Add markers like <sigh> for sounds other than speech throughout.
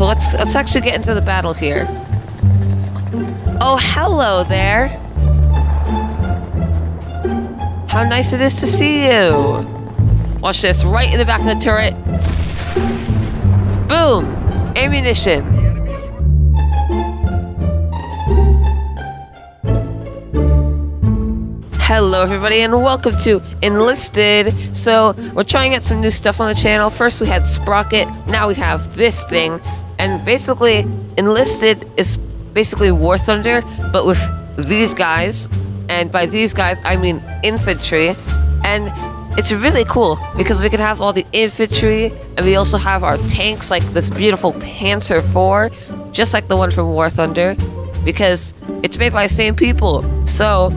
so let's let's actually get into the battle here. Oh, hello there. How nice it is to see you. Watch this, right in the back of the turret. Boom! Ammunition. Hello everybody and welcome to Enlisted. So we're trying out some new stuff on the channel. First we had Sprocket, now we have this thing. And basically Enlisted is basically War Thunder, but with these guys. And by these guys I mean infantry. And it's really cool because we can have all the infantry and we also have our tanks like this beautiful Panzer IV, just like the one from War Thunder, because it's made by the same people. So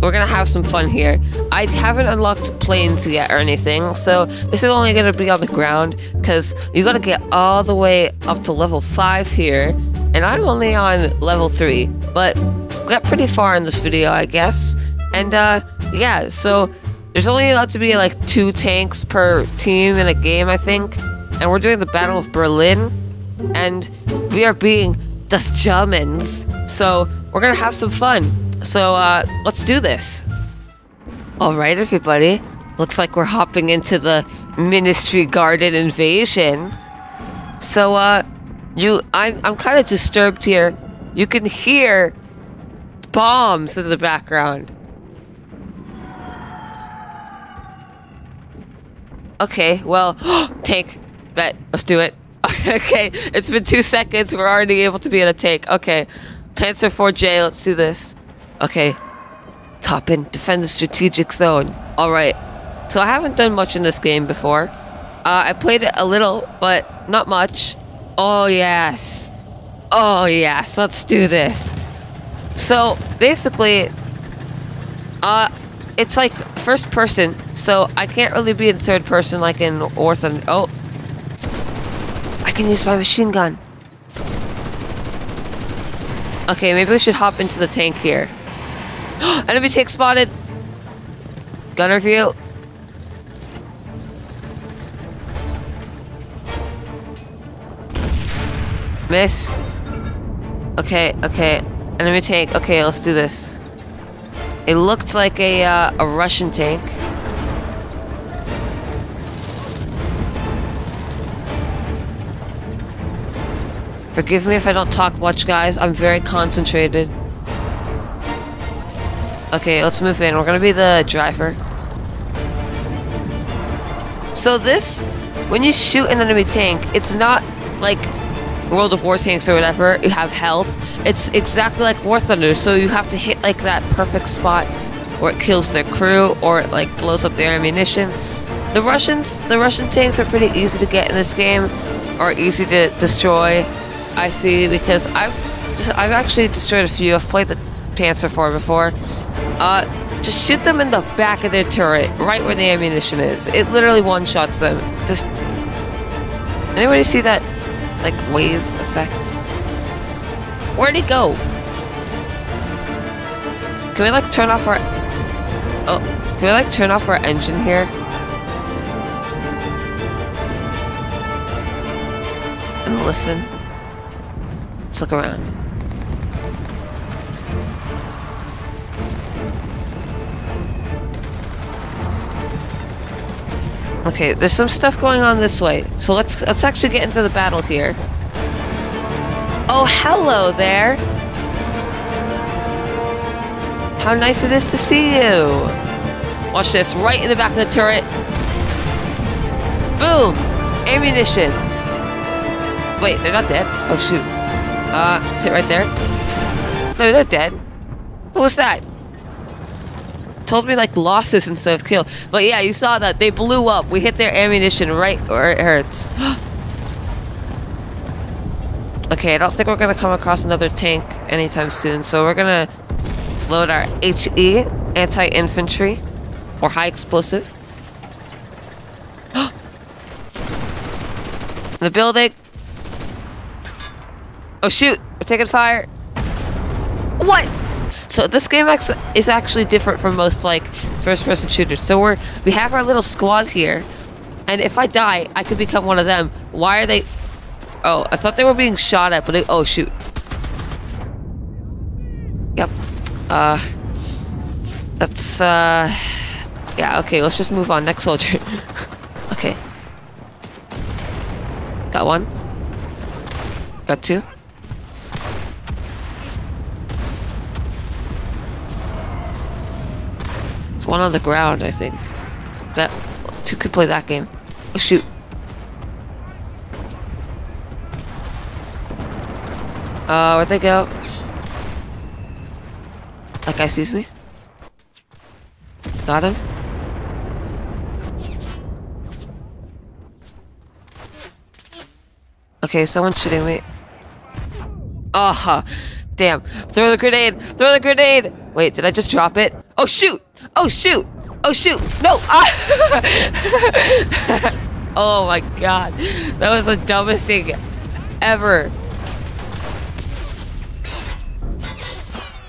we're gonna have some fun here. I haven't unlocked planes yet or anything, so this is only gonna be on the ground because you gotta get all the way up to level 5 here, and I'm only on level 3, but we got pretty far in this video, I guess. And uh, yeah, so there's only allowed to be like two tanks per team in a game, I think, and we're doing the Battle of Berlin, and we are being das Germans, so we're gonna have some fun. So, uh, let's do this. Alright, everybody. Looks like we're hopping into the Ministry Garden invasion. So, uh, you, I'm, I'm kind of disturbed here. You can hear bombs in the background. Okay, well, <gasps> tank, bet, let's do it. <laughs> okay, it's been two seconds, we're already able to be in a tank. Okay, Panzer 4J, let's do this. Okay. Top in. Defend the strategic zone. Alright. So I haven't done much in this game before. Uh, I played it a little, but not much. Oh, yes. Oh, yes. Let's do this. So, basically, uh, it's like first person, so I can't really be in third person like in Orson. Oh. I can use my machine gun. Okay, maybe we should hop into the tank here. Enemy tank spotted. Gunner view. Miss. Okay, okay. Enemy tank. Okay, let's do this. It looked like a, uh, a Russian tank. Forgive me if I don't talk much, guys. I'm very concentrated. Okay, let's move in. We're gonna be the driver. So this, when you shoot an enemy tank, it's not like World of War tanks or whatever, you have health. It's exactly like War Thunder, so you have to hit like that perfect spot where it kills their crew or it like blows up their ammunition. The Russians, the Russian tanks are pretty easy to get in this game, or easy to destroy. I see because I've I've actually destroyed a few. I've played the Panzer IV before, uh, just shoot them in the back of their turret, right where the ammunition is. It literally one-shots them. Just... Anybody see that, like, wave effect? Where'd he go? Can we, like, turn off our... Oh, can we, like, turn off our engine here? And listen. Let's look around. Okay, there's some stuff going on this way. So let's let's actually get into the battle here. Oh, hello there. How nice it is to see you. Watch this, right in the back of the turret. Boom! Ammunition. Wait, they're not dead? Oh, shoot. Uh, sit right there. No, they're dead. What was that? Told me like losses instead of kill. But yeah, you saw that. They blew up. We hit their ammunition right where it hurts. <gasps> okay, I don't think we're going to come across another tank anytime soon. So we're going to load our HE, anti-infantry, or high explosive. <gasps> the building. Oh shoot, we're taking fire. What? So this game is actually different from most like first-person shooters. So we're we have our little squad here, and if I die, I could become one of them. Why are they? Oh, I thought they were being shot at, but they, oh shoot. Yep. Uh, that's, uh, yeah, okay, let's just move on. Next soldier. <laughs> okay. Got one. Got two. One on the ground, I think. That two could play that game. Oh shoot. Uh, where'd they go? That guy sees me. Got him. Okay, someone's shooting me. Ah, oh, damn. Throw the grenade! Throw the grenade! Wait, did I just drop it? Oh, shoot! Oh, shoot! Oh, shoot! No! Ah! <laughs> oh my god. That was the dumbest thing ever.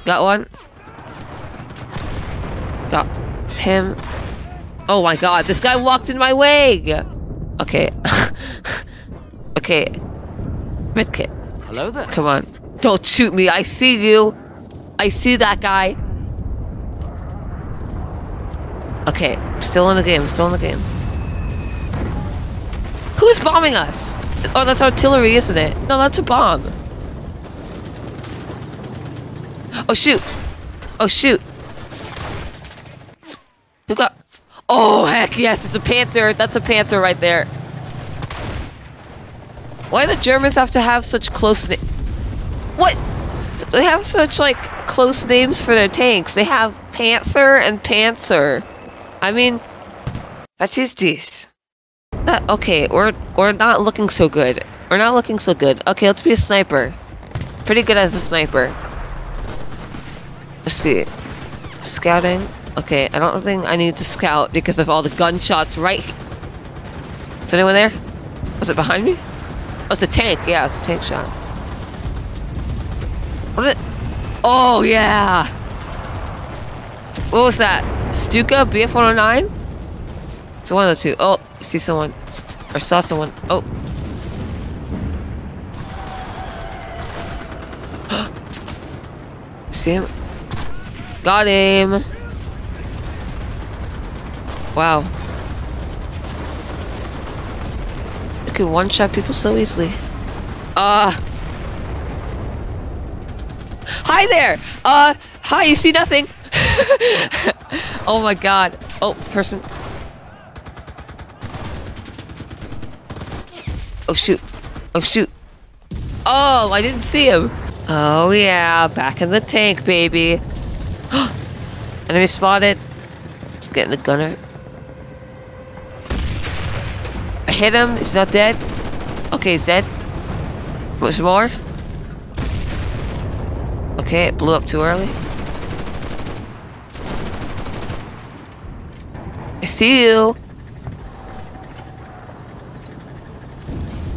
Got one. Got him. Oh my god, this guy walked in my way! Okay. <laughs> okay. Medkit. Hello there. Come on. Don't shoot me. I see you. I see that guy. Okay. Still in the game. Still in the game. Who's bombing us? Oh, that's artillery, isn't it? No, that's a bomb. Oh, shoot. Oh, shoot. Who got... Oh, heck yes, it's a panther. That's a panther right there. Why do the Germans have to have such close... What? They have such, like, close names for their tanks. They have Panther and Panzer. I mean, what is this? That, okay, we're, we're not looking so good. We're not looking so good. Okay, let's be a sniper. Pretty good as a sniper. Let's see. Scouting. Okay, I don't think I need to scout because of all the gunshots right Is anyone there? Was it behind me? Oh, it's a tank. Yeah, it's a tank shot. What it? Oh, yeah. What was that? Stuka BF-109? It's one of the two. Oh, see someone. Or saw someone. Oh. <gasps> see him? Got him. Wow. You can one-shot people so easily. Uh. Hi there! Uh, hi, you see nothing? <laughs> oh my god. Oh, person. Oh shoot. Oh shoot. Oh, I didn't see him. Oh yeah, back in the tank, baby. <gasps> Enemy spotted. Let's the gunner. I hit him. He's not dead. Okay, he's dead. Much more? Okay, it blew up too early. I see you.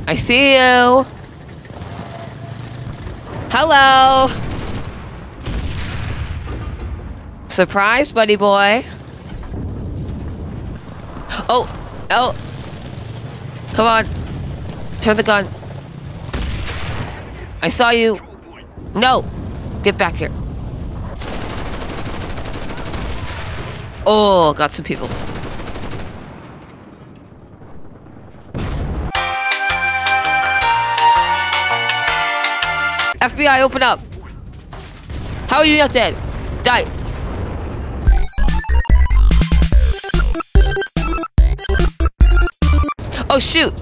I see you. Hello. Surprise, buddy boy. Oh, oh. Come on. Turn the gun. I saw you. No. Get back here. Oh, got some people. FBI, open up. How are you not dead? Die. Oh, shoot.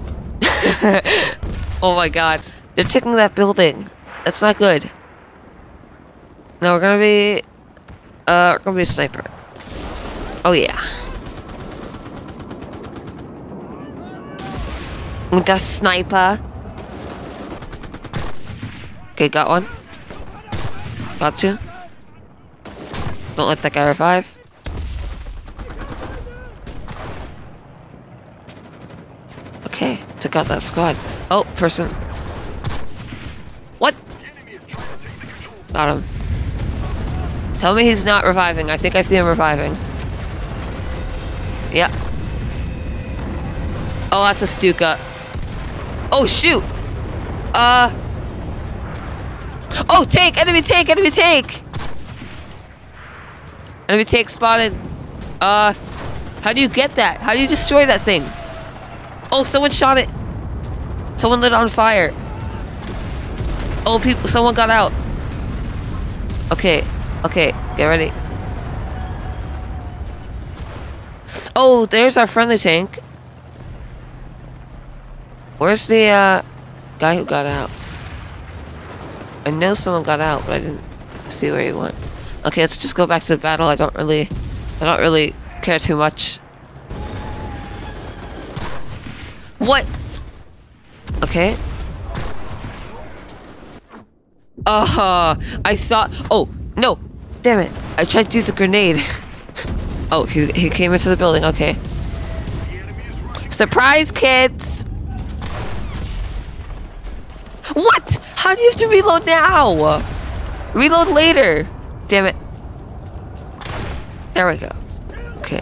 <laughs> oh my god. They're taking that building. That's not good. No, we're gonna be... Uh, we're gonna be a sniper. Oh, yeah. The sniper. Okay, got one. Got two. Don't let that guy revive. Okay, took out that squad. Oh, person. What? Got him. Tell me he's not reviving. I think I see him reviving. Yeah. Oh, that's a Stuka. Oh, shoot! Uh. Oh, take! Enemy take! Enemy take! Enemy take spotted. Uh. How do you get that? How do you destroy that thing? Oh, someone shot it. Someone lit it on fire. Oh, people, someone got out. Okay, okay, get ready. Oh, there's our friendly tank. Where's the uh, guy who got out? I know someone got out, but I didn't see where he went. Okay, let's just go back to the battle. I don't really, I don't really care too much. What? Okay. Uh huh. I thought. Oh no! Damn it! I tried to use a grenade. <laughs> oh, he he came into the building. Okay. Surprise, kids! What? How do you have to reload now? Reload later. Damn it. There we go. Okay.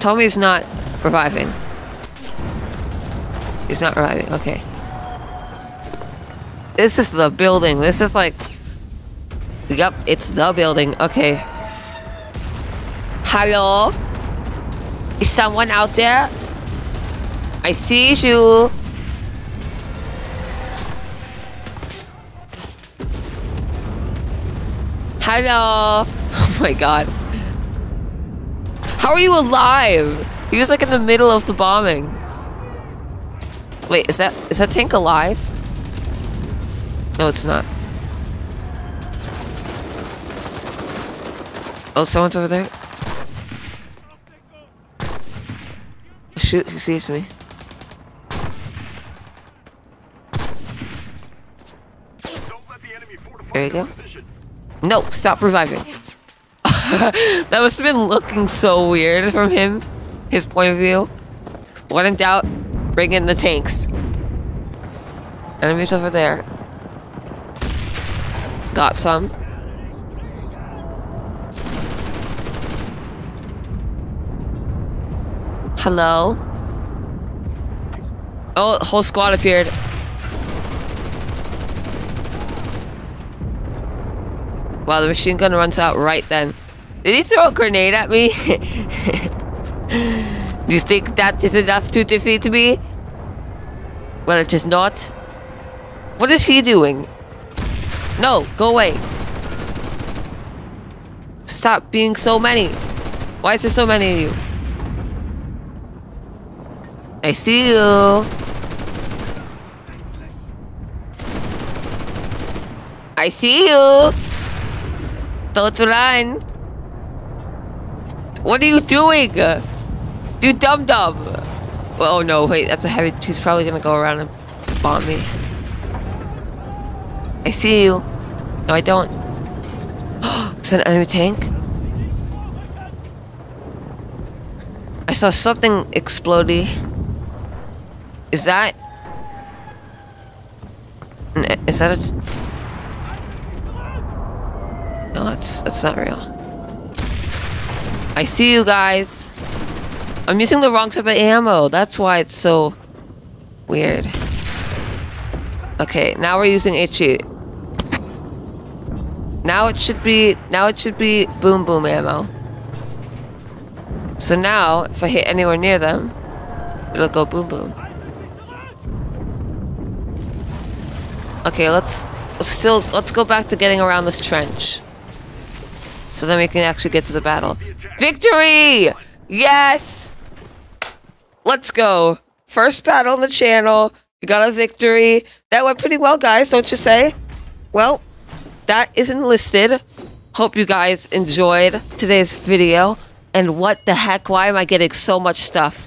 Tommy's not reviving. He's not reviving. Okay. This is the building. This is like... Yep, it's the building. Okay. Hello? Is someone out there? I see you. Hello. <laughs> Oh my god. How are you alive? He was like in the middle of the bombing. Wait, is that is that tank alive? No, it's not. Oh, someone's over there. Oh, shoot, he sees me. There you go. No, stop reviving. <laughs> that must have been looking so weird from him. His point of view. When in doubt, bring in the tanks. Enemies over there. Got some. Hello? Oh, whole squad appeared. Wow, the machine gun runs out right then. Did he throw a grenade at me? <laughs> Do you think that is enough to defeat me? Well, it is not. What is he doing? No, go away. Stop being so many. Why is there so many of you? I see you. I see you. Don't run. What are you doing? You dum dum. Oh no, wait, that's a heavy. He's probably gonna go around and bomb me. I see you. No, I don't. <gasps> Is that an enemy tank? I saw something explodey. Is that... Is that a... No, that's, that's not real. I see you guys. I'm using the wrong type of ammo. That's why it's so weird. Okay, now we're using HE. Now it should be now it should be boom boom ammo. So now if I hit anywhere near them, it'll go boom boom. Okay, let's let's still let's go back to getting around this trench. So then we can actually get to the battle. Victory! Yes! Let's go. First battle on the channel. We got a victory. That went pretty well, guys, don't you say? Well, that is enlisted. Hope you guys enjoyed today's video. And what the heck, why am I getting so much stuff?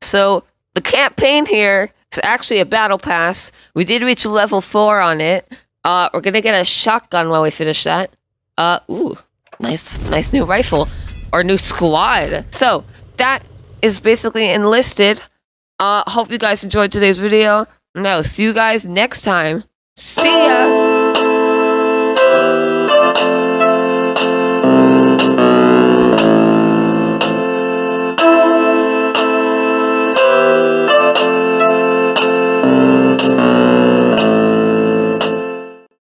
So, the campaign here is actually a battle pass. We did reach level 4 on it. Uh, we're gonna get a shotgun while we finish that. Uh, ooh, nice, nice new rifle. Or new squad. So, that is basically enlisted. Uh, hope you guys enjoyed today's video. No, see you guys next time. See ya!